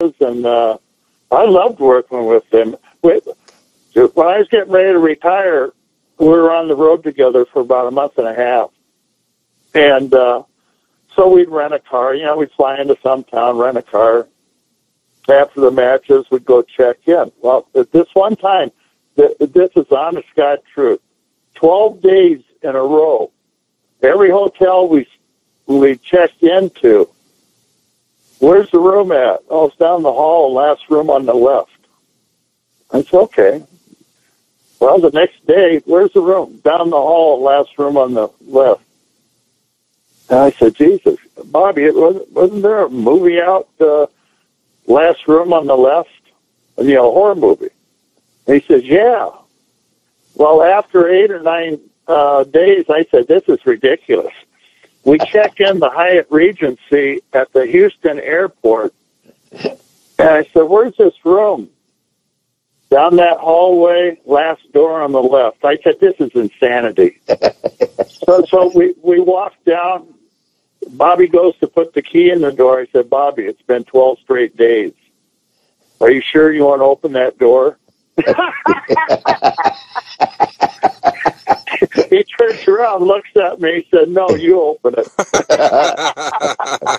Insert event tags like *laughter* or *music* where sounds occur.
and uh, I loved working with them. When I was getting ready to retire, we were on the road together for about a month and a half, and uh, so we'd rent a car. You know, we'd fly into some town, rent a car. After the matches, we'd go check in. Well, at this one time, this is honest God truth. Twelve days in a row, every hotel we we checked into. Where's the room at? Oh, it's down the hall, last room on the left. I said, okay. Well, the next day, where's the room? Down the hall, last room on the left. And I said, Jesus, Bobby, it wasn't, wasn't there a movie out, uh, last room on the left? You know, a horror movie. And he says, yeah. Well, after eight or nine uh, days, I said, this is ridiculous. We check in the Hyatt Regency at the Houston airport. And I said, where's this room? Down that hallway, last door on the left. I said, this is insanity. *laughs* so, so we, we walked down. Bobby goes to put the key in the door. I said, Bobby, it's been 12 straight days. Are you sure you want to open that door? *laughs* turns around, looks at me, said, "No, you open it." *laughs* *laughs*